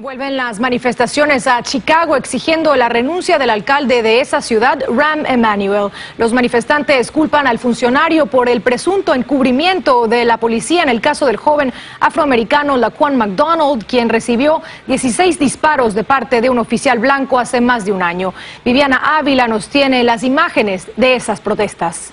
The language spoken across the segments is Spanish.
Vuelven las manifestaciones a Chicago exigiendo la renuncia del alcalde de esa ciudad, Ram Emanuel. Los manifestantes culpan al funcionario por el presunto encubrimiento de la policía en el caso del joven afroamericano Laquan McDonald, quien recibió 16 disparos de parte de un oficial blanco hace más de un año. Viviana Ávila nos tiene las imágenes de esas protestas.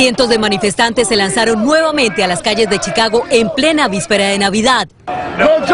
Cientos de manifestantes se lanzaron nuevamente a las calles de Chicago en plena víspera de Navidad. No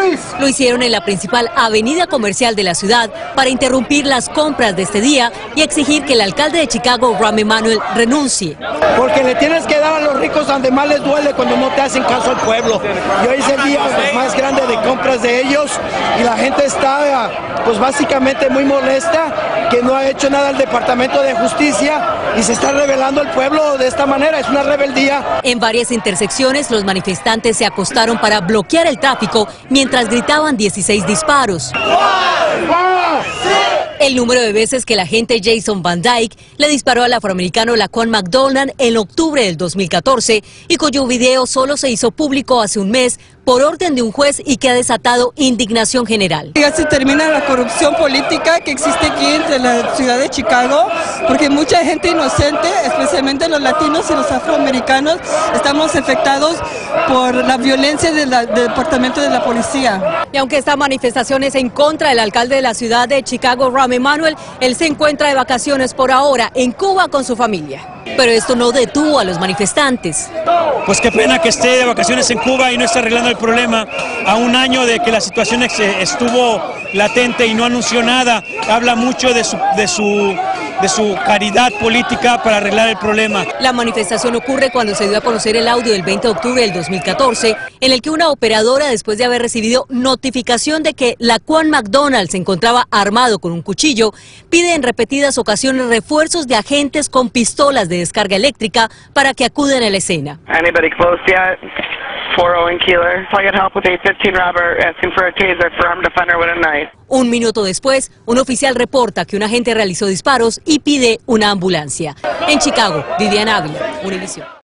peace. Lo hicieron en la principal avenida comercial de la ciudad para interrumpir las compras de este día y exigir que el alcalde de Chicago, Rahm Emanuel, renuncie. Porque le tienes que dar a los ricos donde más les duele cuando no te hacen caso al pueblo. Y hoy es el día pues, más grande de compras de ellos y la gente está pues básicamente muy molesta que no ha hecho nada el Departamento de Justicia y se está revelando el pueblo de esta manera. Es una rebeldía. En varias intersecciones los manifestantes se acostaron para bloquear el tráfico mientras gritaban 16 disparos. El número de veces que el agente Jason Van Dyke le disparó al afroamericano Laquan McDonald en octubre del 2014 y cuyo video solo se hizo público hace un mes por orden de un juez y que ha desatado indignación general. Ya se termina la corrupción política que existe aquí entre la ciudad de Chicago, porque mucha gente inocente, especialmente los latinos y los afroamericanos, estamos afectados por la violencia del departamento de la policía. Y aunque esta manifestación es en contra del alcalde de la ciudad de Chicago, Emanuel, él se encuentra de vacaciones por ahora en Cuba con su familia. Pero esto no detuvo a los manifestantes. Pues qué pena que esté de vacaciones en Cuba y no esté arreglando el problema. A un año de que la situación estuvo latente y no anunció nada, habla mucho de su, de su, de su caridad política para arreglar el problema. La manifestación ocurre cuando se dio a conocer el audio del 20 de octubre del 2014, en el que una operadora, después de haber recibido notificación de que la Juan McDonald se encontraba armado con un cuchillo, pide en repetidas ocasiones refuerzos de agentes con pistolas de descarga eléctrica para que acuden a la escena. Anybody close yet? 401 Keeler. So I get help with a 15 robber asking for a taser for armed Un minuto después, un oficial reporta que un agente realizó disparos y pide una ambulancia. En Chicago, Vivian Ávila, Univision.